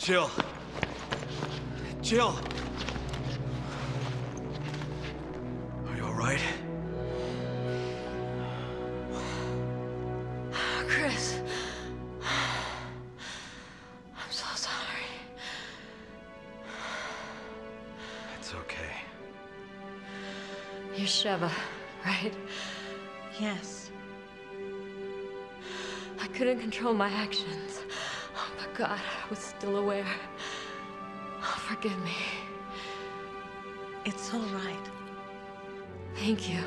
Jill. Jill. Are you all right? Chris. I'm so sorry. It's okay. You're Sheva, right? Yes. I couldn't control my actions. God, I was still aware. Oh, forgive me. It's all right. Thank you.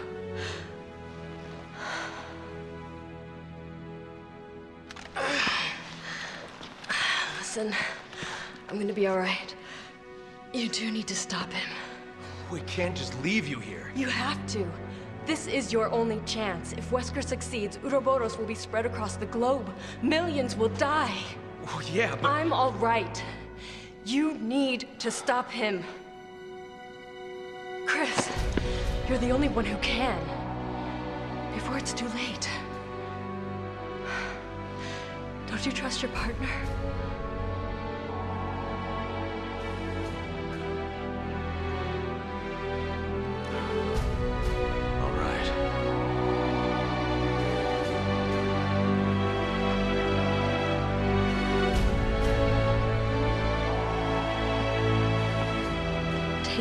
Listen, I'm gonna be all right. You do need to stop him. We can't just leave you here. You have to. This is your only chance. If Wesker succeeds, Uroboros will be spread across the globe. Millions will die. Well, yeah, but I'm all right. You need to stop him. Chris, you're the only one who can. Before it's too late. Don't you trust your partner?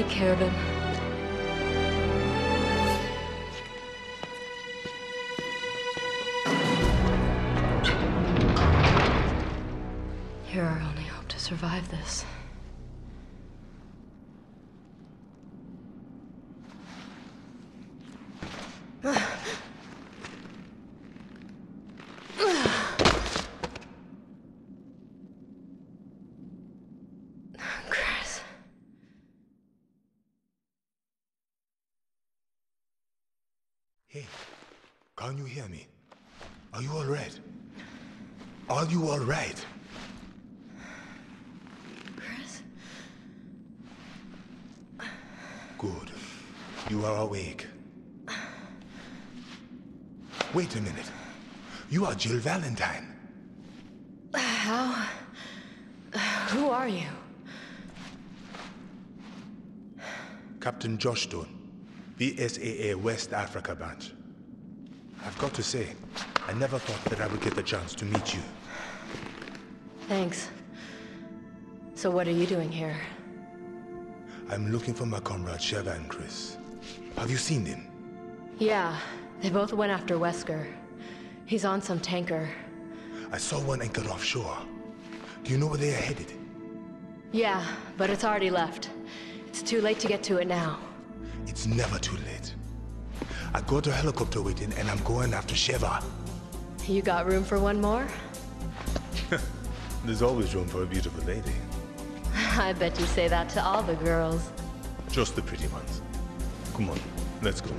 Take care of him. You're our only hope to survive this. Chris. Hey, can you hear me? Are you all right? Are you all right? Chris? Good. You are awake. Wait a minute. You are Jill Valentine. How? Who are you? Captain Josh Stone, BSAA West Africa branch. I've got to say, I never thought that I would get the chance to meet you. Thanks. So what are you doing here? I'm looking for my comrade Sheva and Chris. Have you seen him? Yeah, they both went after Wesker. He's on some tanker. I saw one anchored offshore. Do you know where they are headed? Yeah, but it's already left. It's too late to get to it now. It's never too late. I got a helicopter waiting and I'm going after Sheva. You got room for one more? There's always room for a beautiful lady. I bet you say that to all the girls. Just the pretty ones. Come on, let's go.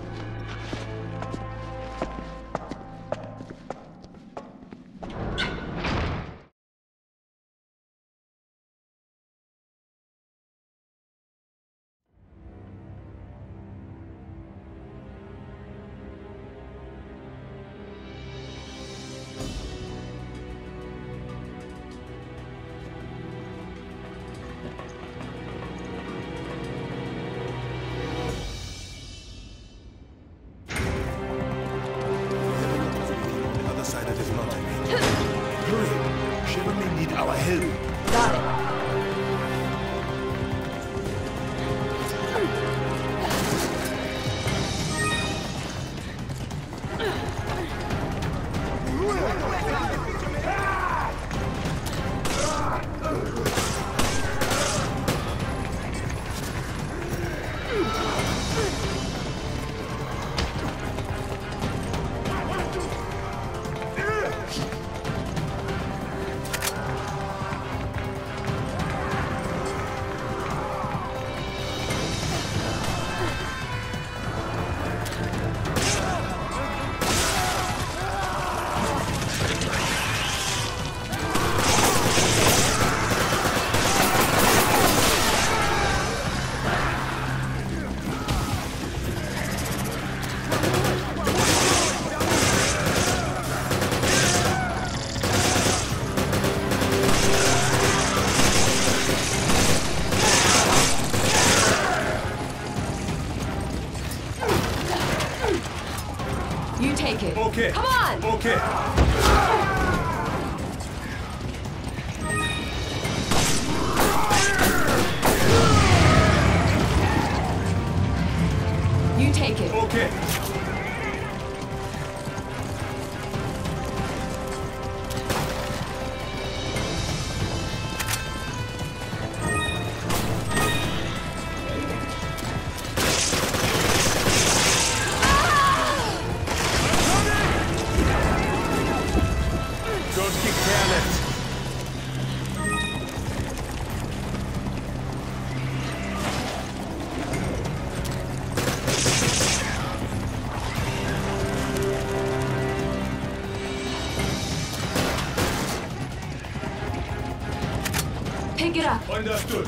Pick it up. Understood.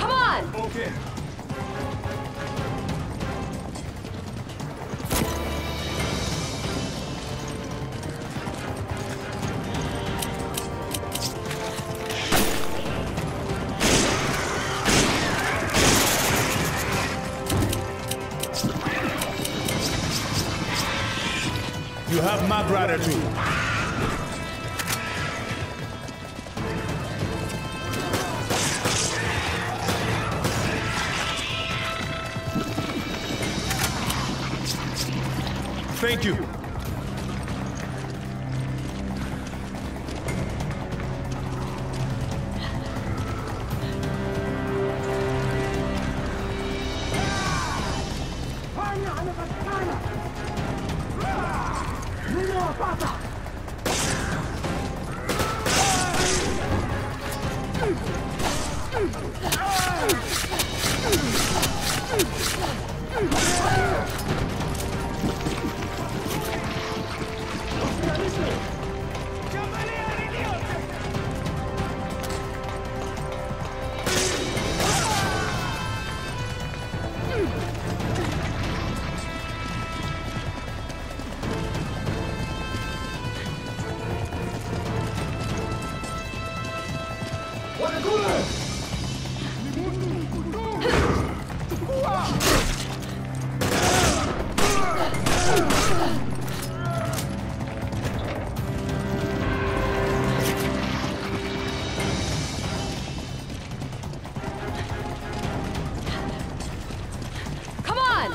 Come on! Okay. You have my gratitude.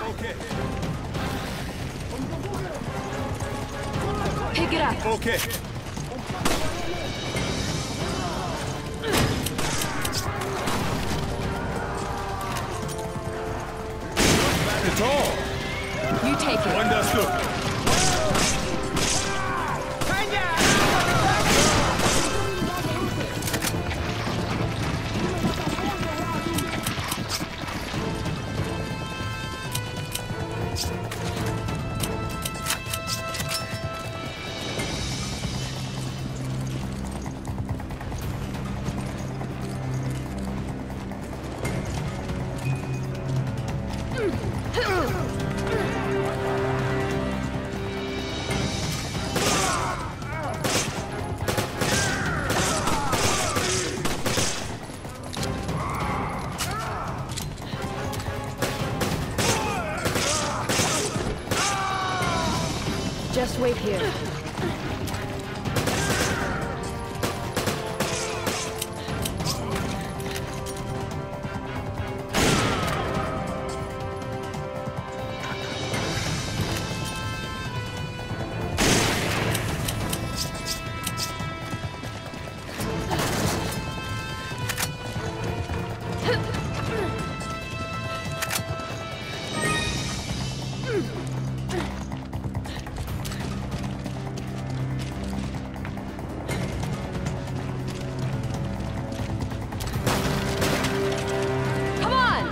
Okay. Pick it up. Okay. Not at all. You take it. Understood.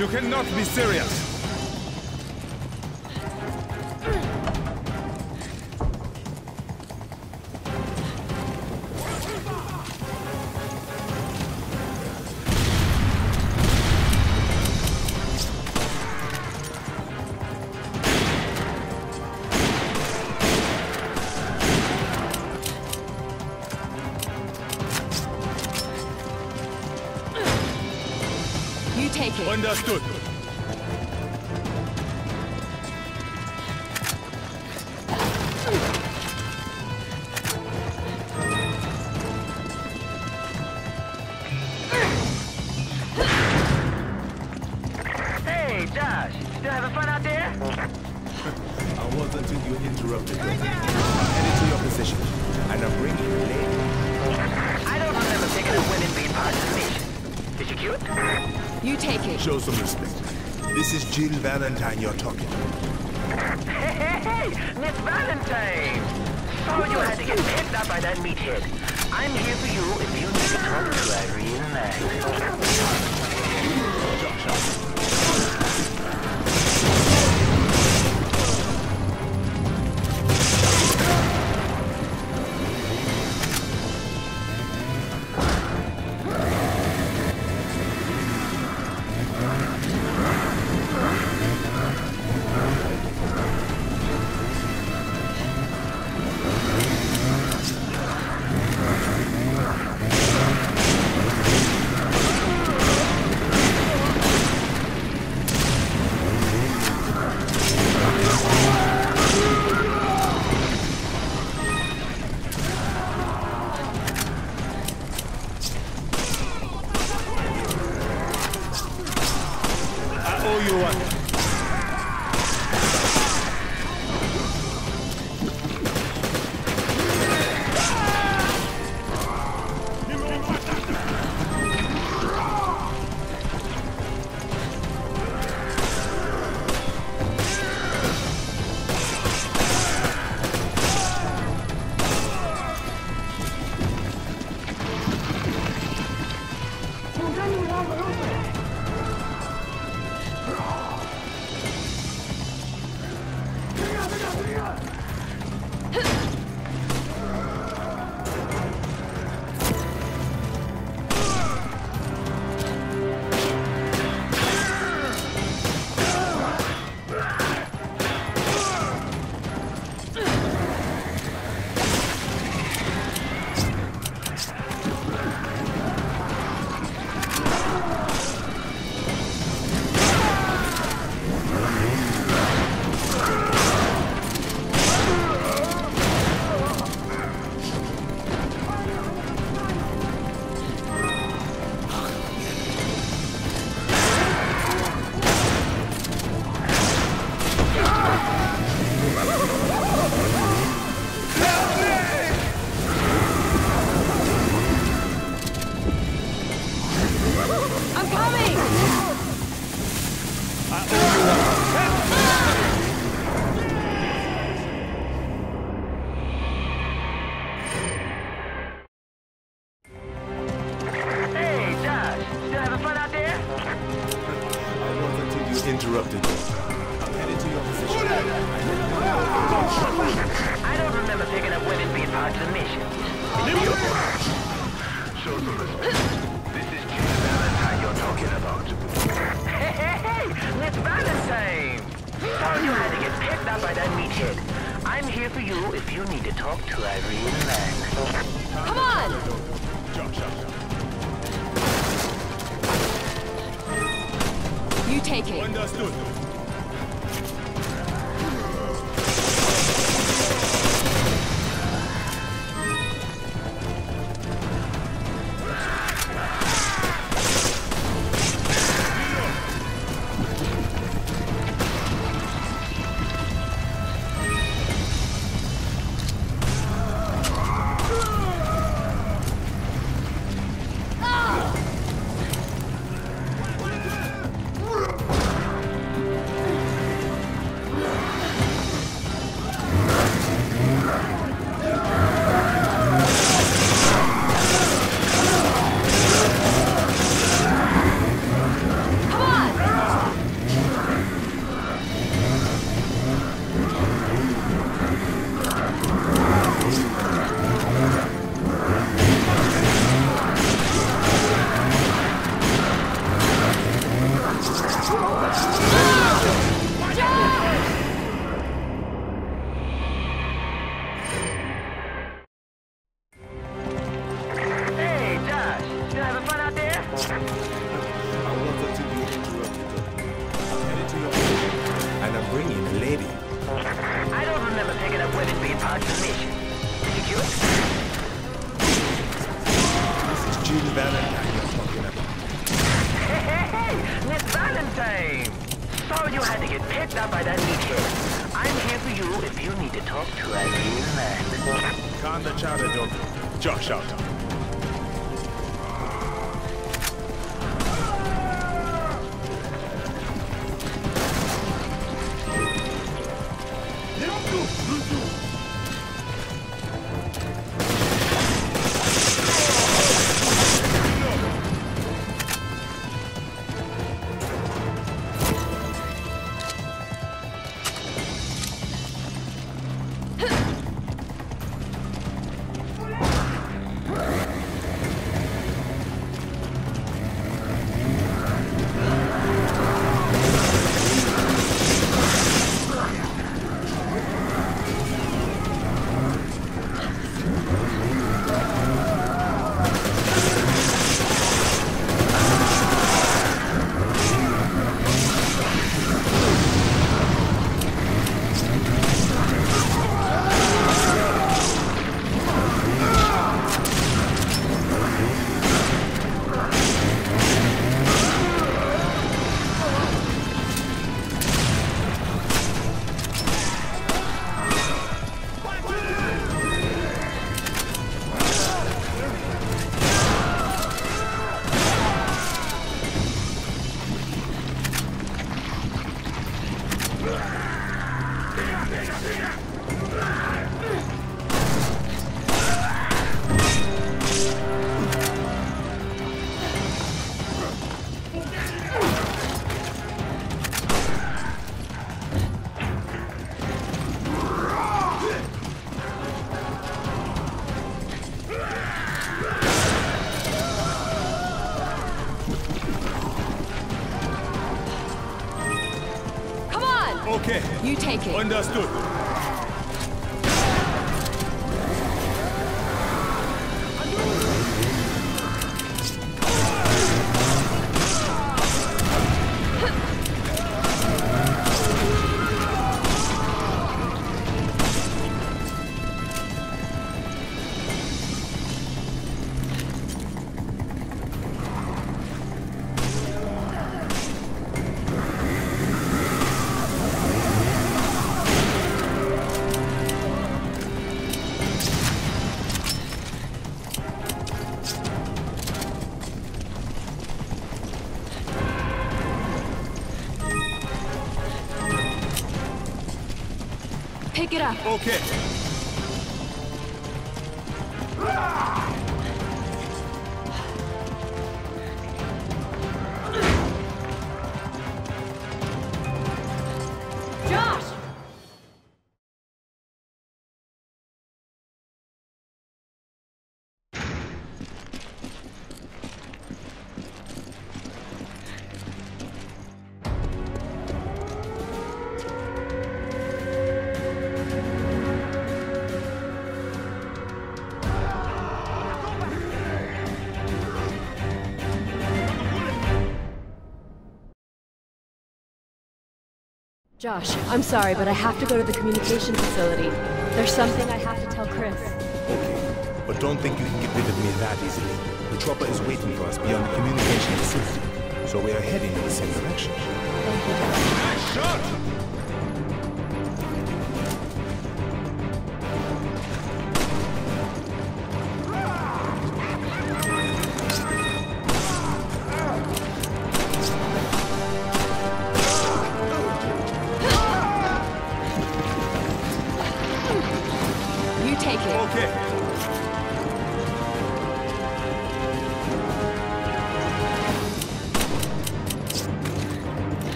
You cannot be serious. You take it. Pick it up. Okay. Josh, I'm sorry, but I have to go to the communication facility. There's something I have to tell Chris. Okay. But don't think you can get rid of me that easily. The chopper is waiting for us beyond the communication facility. So we are heading in the same direction. Thank you, Josh. You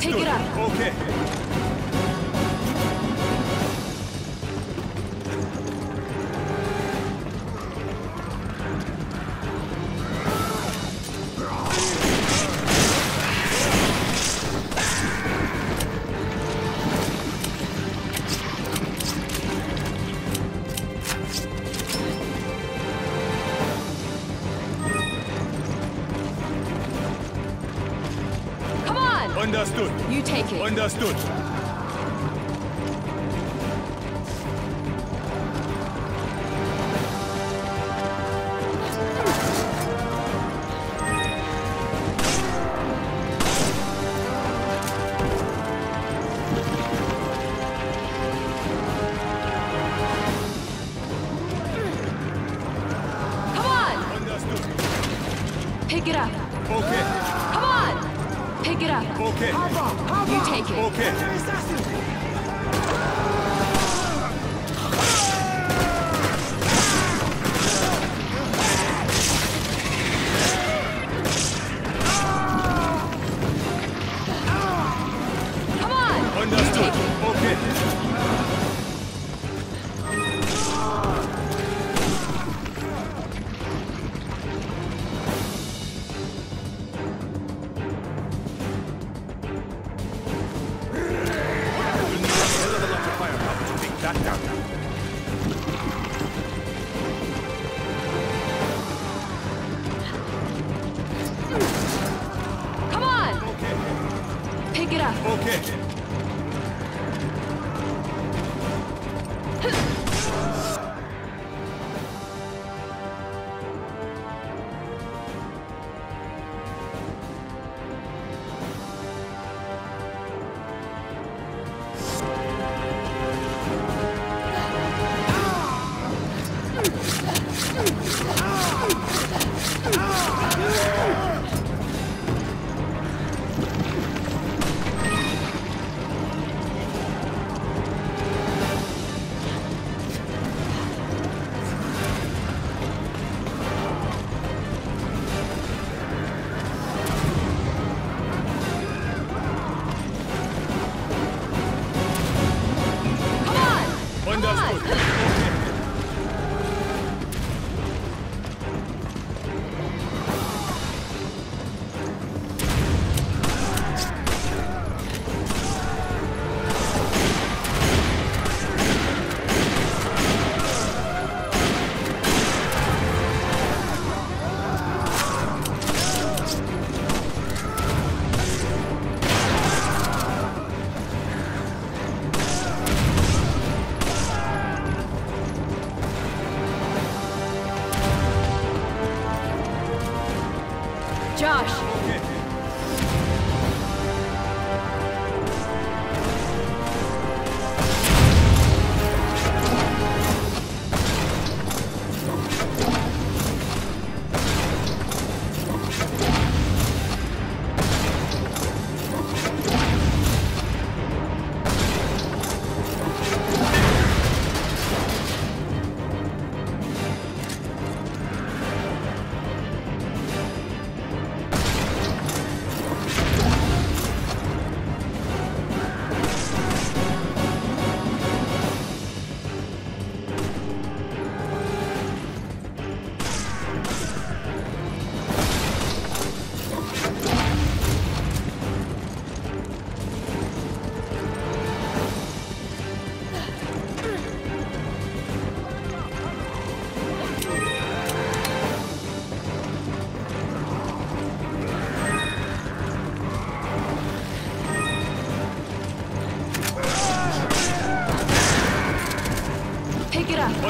Take it Understood. Pick it up. Okay. Come on! Pick it up. Okay. Hop on you take it. Okay.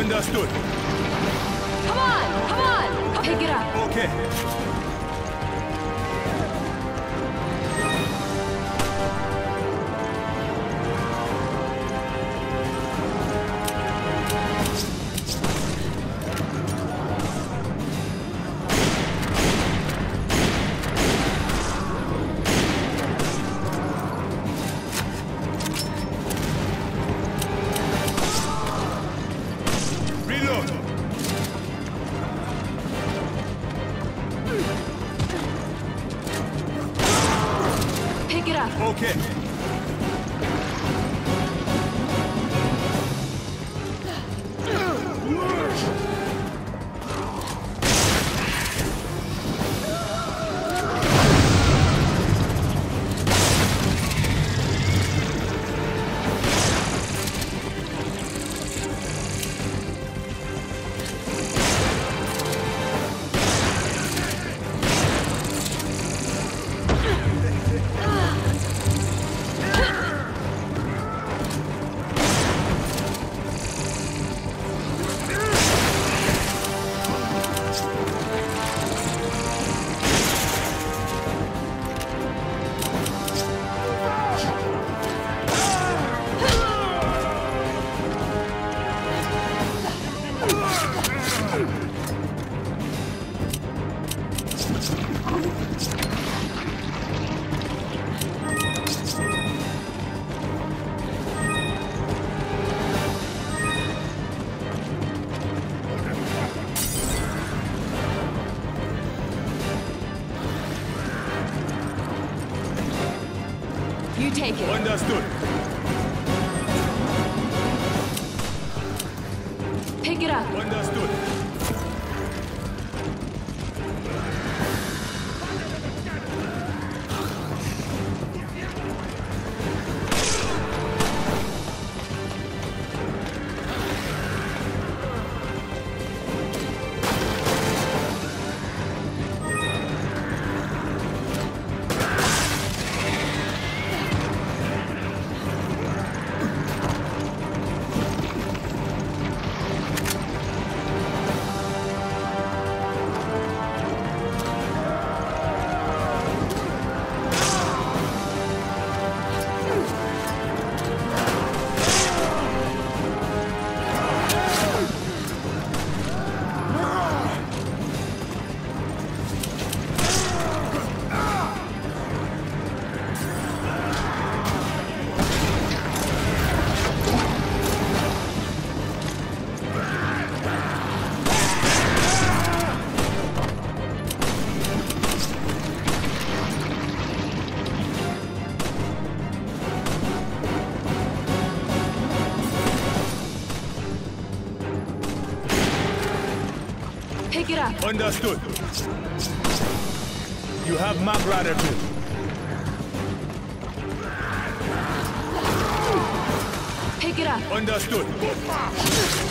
недоступен. Understood. You have my gratitude. Pick it up. Understood.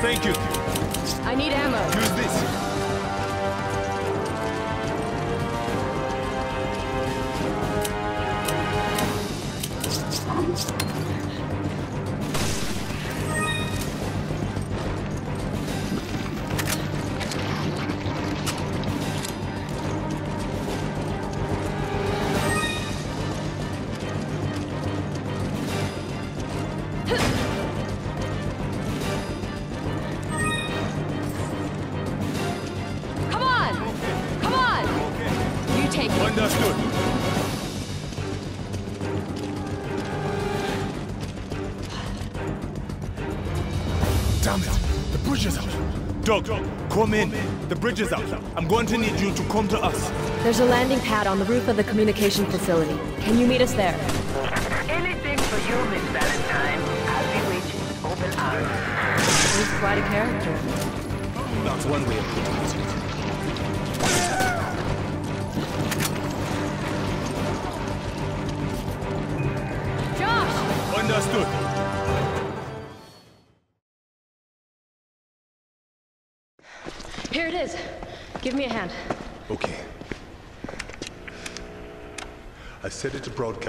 Thank you. I need ammo. Use this. Doug, come in. The bridge is out. I'm going to need you to come to us. There's a landing pad on the roof of the communication facility. Can you meet us there? Anything for you, Miss Valentine. I'll be waiting with open arms. He's quite a character. That's one way of putting it.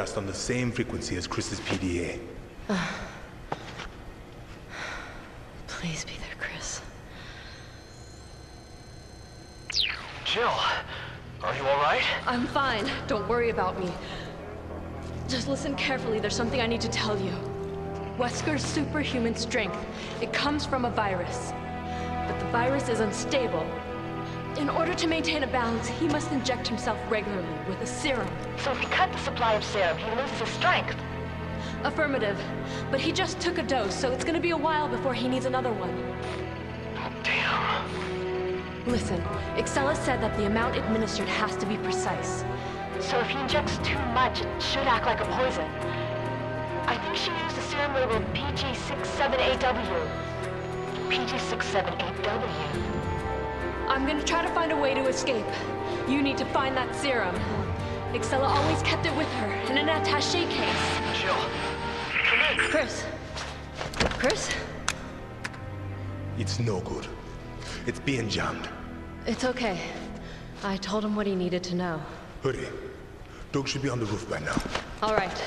Broadcast on the same frequency as Chris's PDA. Please be there, Chris. Jill, are you alright? I'm fine. Don't worry about me. Just listen carefully. There's something I need to tell you. Wesker's superhuman strength, it comes from a virus. But the virus is unstable. In order to maintain a balance, he must inject himself regularly with a serum. So if he cut the supply of serum, he loses his strength. Affirmative. But he just took a dose, so it's gonna be a while before he needs another one. Damn. Listen, Excella said that the amount administered has to be precise. So if he injects too much, it should act like a poison. I think she used a serum labeled PG678W. PG67AW. I'm gonna try to find a way to escape. You need to find that serum. Excella always kept it with her in an attaché case. Jill, Chris. Chris? It's no good. It's being jammed. It's okay. I told him what he needed to know. Hurry. Doug should be on the roof by now. All right.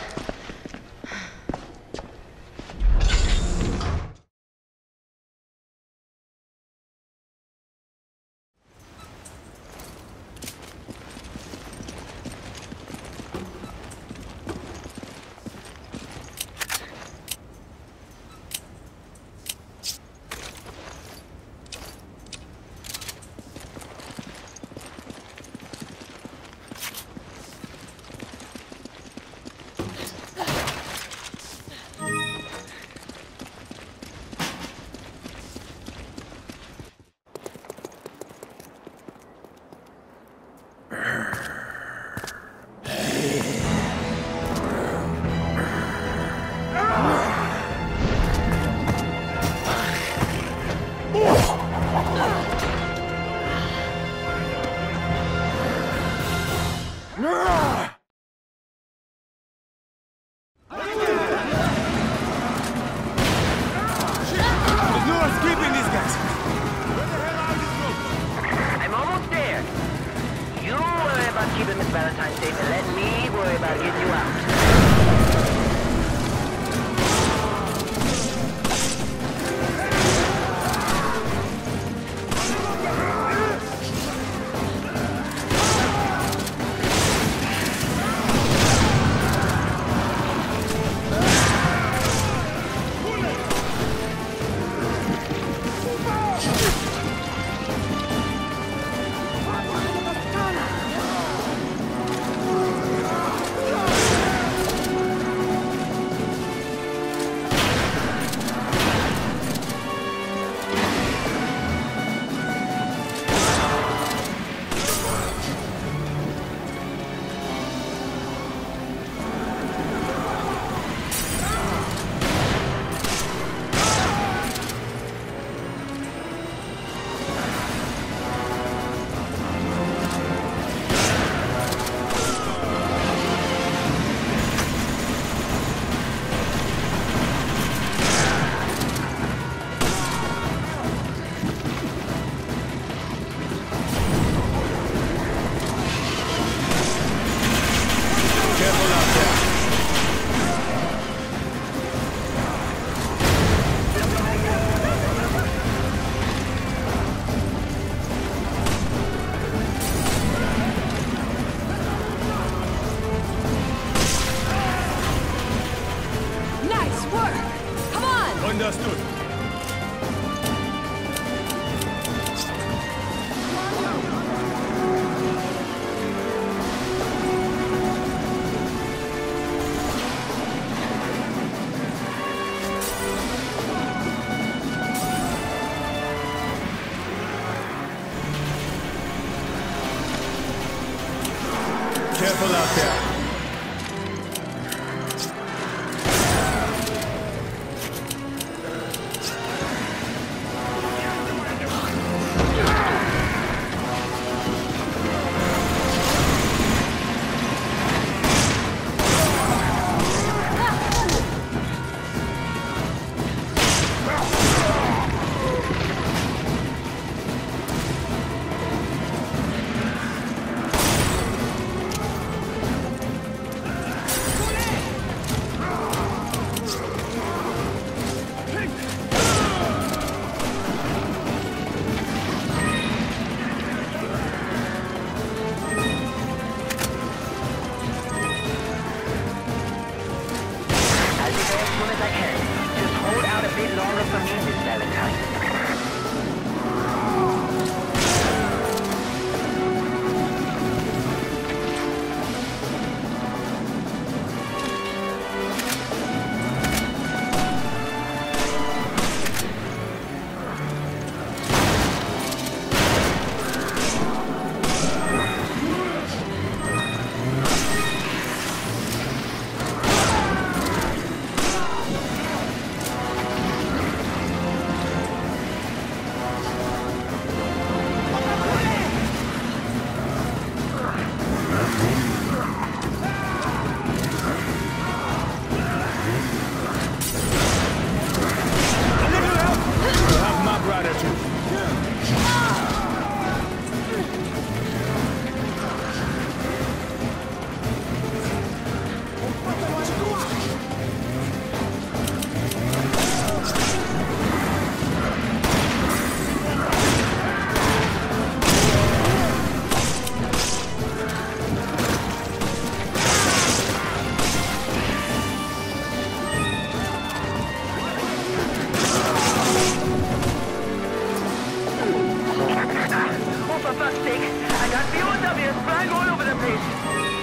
plastic. I got BOWs flying all over the place.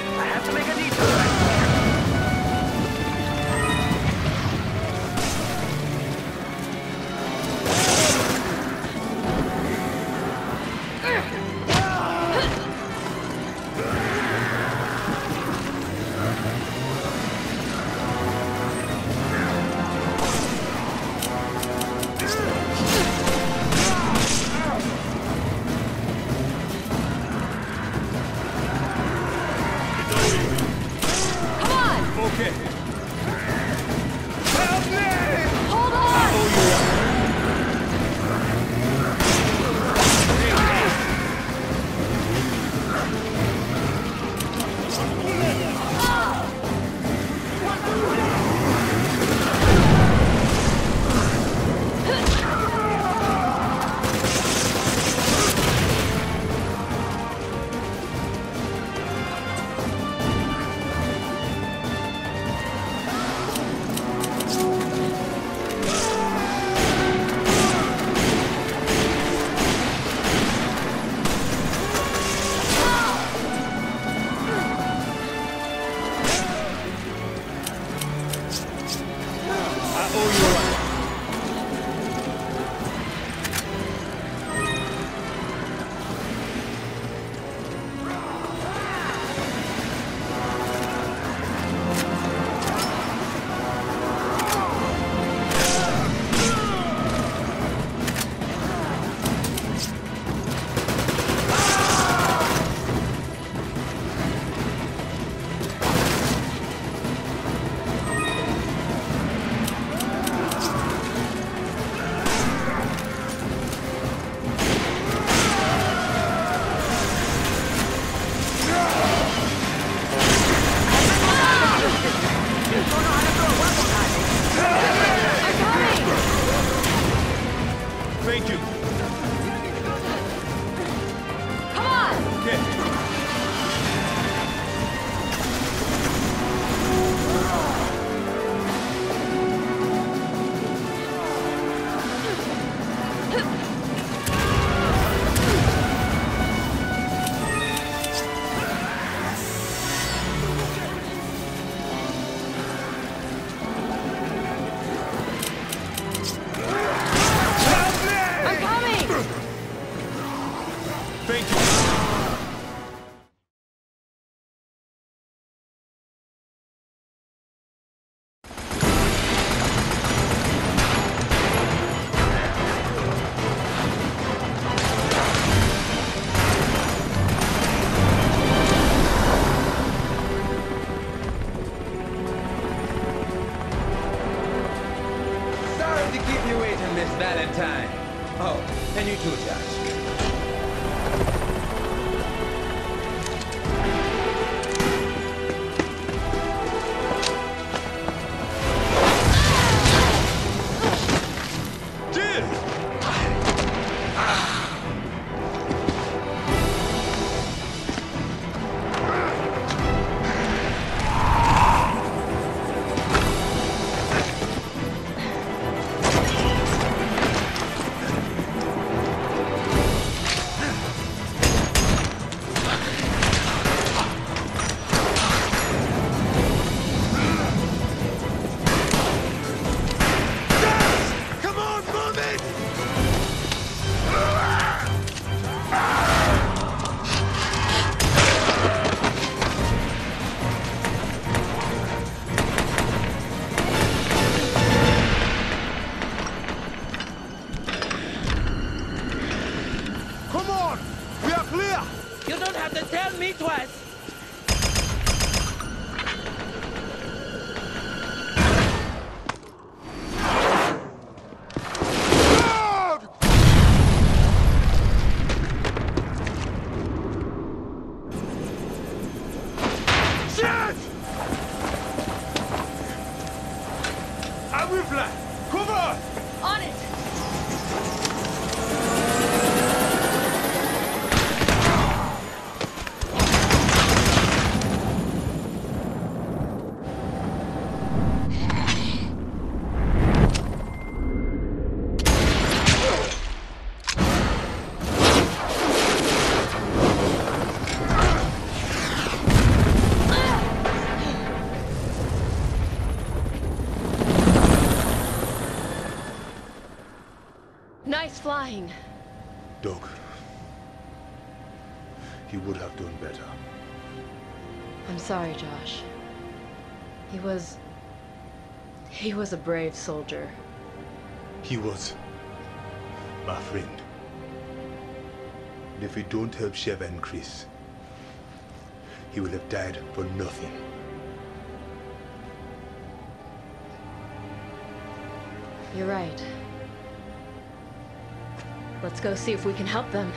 Oh, and you too, Josh. Flying. Doug. He would have done better. I'm sorry, Josh. He was. He was a brave soldier. He was my friend. And if we don't help Sheva and Chris, he will have died for nothing. You're right. Let's go see if we can help them.